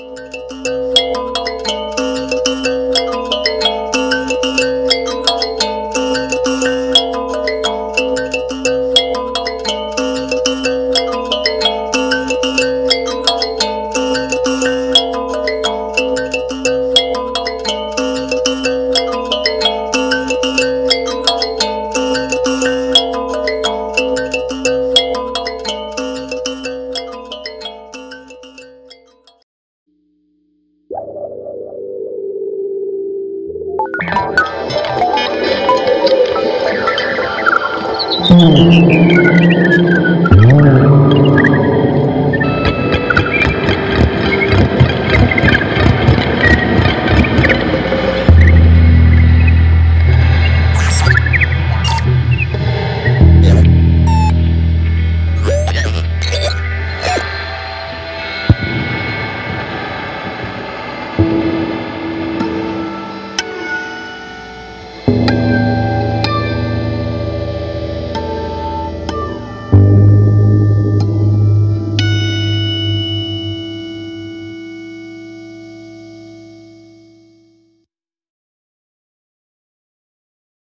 Música Mm-hmm.